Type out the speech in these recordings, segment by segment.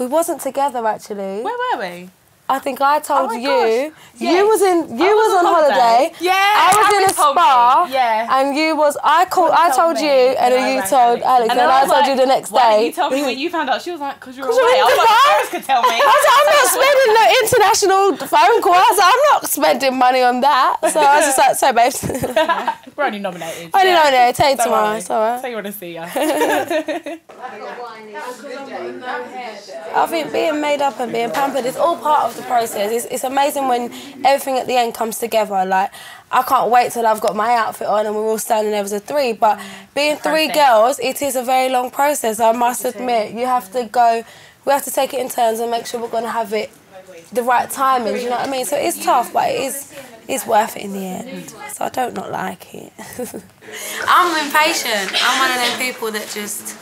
We wasn't together actually. Where were we? I think I told Oh you. gosh. You was in. You I was, was on on holiday. holiday. Yeah, I was in a told me. spa. Yeah. And you was. I called. I told told me, you, and and then you rang told Alex. Alex, and, then I, was told like, you the next why day. didn't you told me when you found out? She was like, because you're 'Cause you're away. I was like, Dubai. Paris could tell me. I was like, I'm not spending no international phone call. I was like, I'm not spending money on that. So I was just like, so babes. We're only nominated. I didn't know that. Take Don't tomorrow. worry. It's alright. So you want to see ya. I think being made up and being pampered is all part of the process. It's, it's amazing when everything at the end comes together. Like, I can't wait till I've got my outfit on and we're all standing there as a three. But being three girls, it is a very long process. I must admit, you have to go. We have to take it in turns and make sure we're going to have it the right timing. You know what I mean? So it's tough, but it is. It's worth it in the end. So I don't not like it. I'm impatient. I'm one of them people that just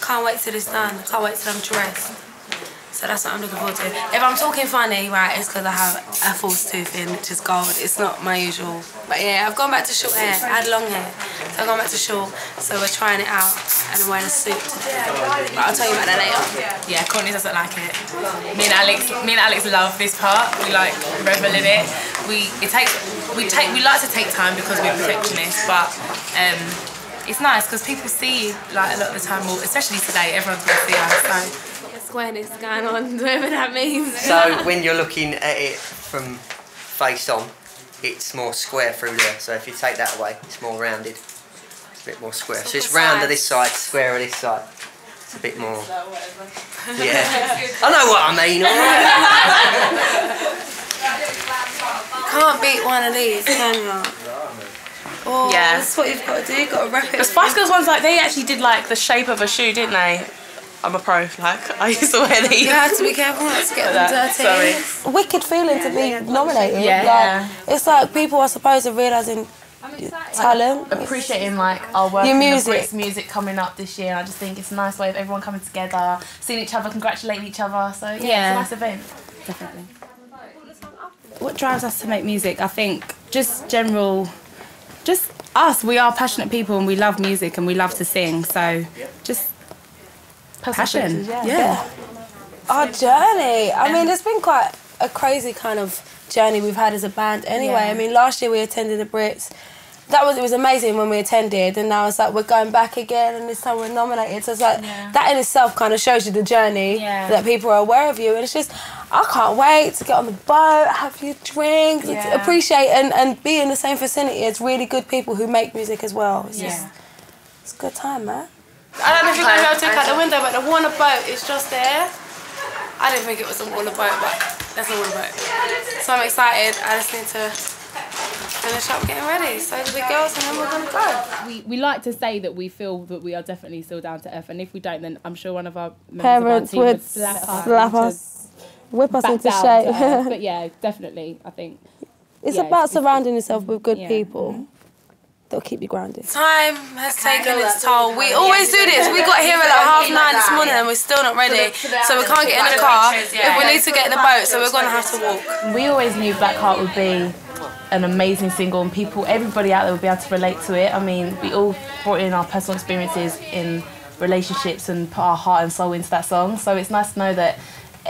can't wait till it's done. Can't wait till I'm dressed. So that's what I'm looking forward to. If I'm talking funny, right, it's because I have a false tooth in, which is gold. It's not my usual. But yeah, I've gone back to short hair. I had long hair. So I've gone back to short. So we're trying it out. And I'm wearing a suit. But I'll tell you about that later. yeah, Courtney doesn't like it. Me and Alex, me and Alex love this part. We like revel in it. We it takes we take we like to take time because we're perfectionists, but um, it's nice because people see like a lot of the time, well, especially today, everyone's gonna see us. So Squareness going on, whatever that means. So when you're looking at it from face on, it's more square through there. So if you take that away, it's more rounded. It's a bit more square. So it's round to this side, square on this side. It's a bit more. Yeah. I know what I mean. All right. Can't beat one of these, can you? Oh, Yeah. That's what you've got to do. You've got to wrap it. the Spice Girls ones, like they actually did like the shape of a shoe, didn't they? I'm a pro. Like I used to wear these. You have to be careful not to get them That, dirty. sorry. Wicked feeling to be nominated. Yeah. Like, it's like people are supposed to realising talent. appreciating like our work Your in music. the music coming up this year. And I just think it's a nice way of everyone coming together, seeing each other, congratulating each other. So yeah, Yeah. it's a nice event. definitely. What drives us to make music? I think just general, just us. We are passionate people and we love music and we love to sing. So just passion. yeah. Our journey. I mean, it's been quite a crazy kind of journey we've had as a band. Anyway, Yeah. I mean, last year we attended the Brits. That was it was amazing when we attended, and now it's like we're going back again, and this time we're nominated. So it's like that in itself kind of shows you the journey Yeah. that people are aware of you, and it's just I can't wait to get on the boat, have your drinks, Yeah. appreciate and, and be in the same vicinity as really good people who make music as well. It's just it's a good time, man. I don't know if you're gonna be able to look out the window, but the Warner boat is just there. I didn't think it was a Warner boat, but that's a Warner boat. So I'm excited. I just need to finish up getting ready. So do the girls, and then we're gonna go. We, we like to say that we feel that we are definitely still down to earth, and if we don't, then I'm sure one of our members Parents of our team would slap us, slap us, whip us back into down to earth. shape. But yeah, definitely, I think. It's Yeah, about it's- surrounding yourself with good Yeah. people. Mm-hmm. They'll keep you grounded. Time has taken its toll. We Yeah, always do this. We got here at like half nine this morning and we're still not ready. So we can't get in the car if we need to get in the boat. So we're gonna have to walk. We always knew Black Heart would be an amazing single, and people, everybody out there would be able to relate to it. I mean, we all brought in our personal experiences in relationships and put our heart and soul into that song. So it's nice to know that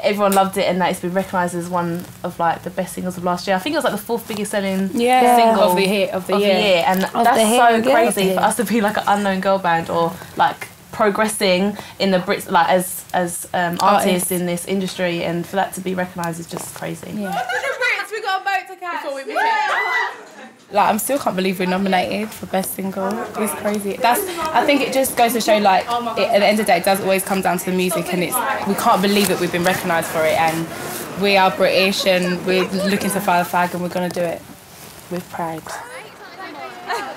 everyone loved it and that it's been recognised as one of like the best singles of last year. I think it was like the fourth biggest selling Yeah. single Of the year- of the year. and Of that's the so yeah, of the crazy year. for us to be like an unknown girl band or like progressing in the Brits like as as um, artists Artists. in this industry and for that to be recognised is just crazy. Yeah. We got a boat to catch. Like I'm still can't believe we're nominated for best single. It's crazy. That's I think it just goes to show like it, at the end of the day it does always come down to the music and it's we can't believe that we've been recognised for it and we are British and we're looking to fly the flag and we're gonna do it with pride.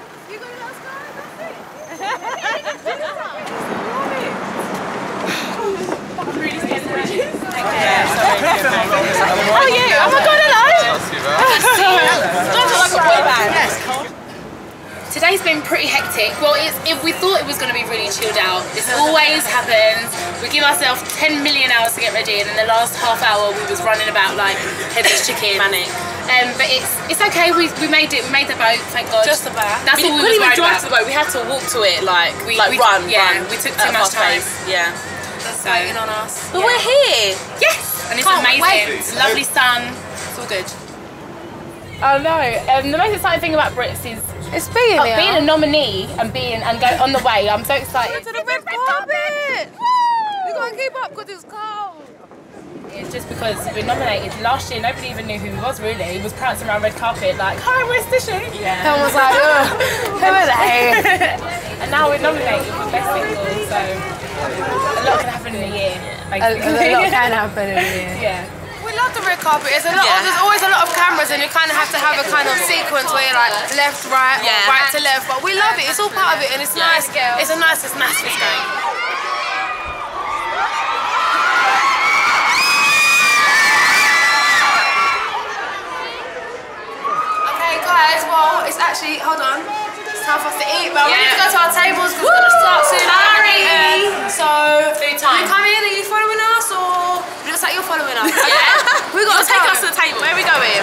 Oh yeah! Oh my god, Today's been pretty hectic. Well, it's, it, we thought it was going to be really chilled out. This always happens. We give ourselves 10 million hours to get ready, and in the last half hour, we was running about like headless chicken. Manic. Um, but it's it's okay. We, we made it. We made the boat. Thank God. Just about. That's We all we couldn't was even drive about. to the boat. We had to walk to it, like We- like we- run, yeah, run. we took too much time. pace. Yeah. So waiting on us. But we're here. yes, and it's Can't amazing. wait. Lovely sun. It's all good. Oh no! Um, the most exciting thing about Brits is It's being uh, being a nominee and being and go on the way. I'm so excited. to the red carpet. We gotta keep up because it's cold. It's just because we're nominated. Last year, nobody even knew who he was really. He was prancing around red carpet like, "Hi, where's Tishy?" Yeah. Everyone was like, Ugh, who are they? and now we're nominated for best single, so a lot can happen in a year. a, Basically. a lot can happen in here. yeah. We love the red carpet. There's a lot. Yeah. Of, there's always a lot of cameras, and you kind of have to have a kind of sequence where you're like left, right, or Yeah. right to left. But we love it. It's all part of it, and it's nice. girl. It's a nice, it's nice. It's going. Okay, guys. Well, it's actually hold on. It's time for us to eat, but we need to go to our tables because we're gonna start soon. Sorry. So Food time. You come in and you follow you're following us. Yeah. we got to take us to the table. Where are we going?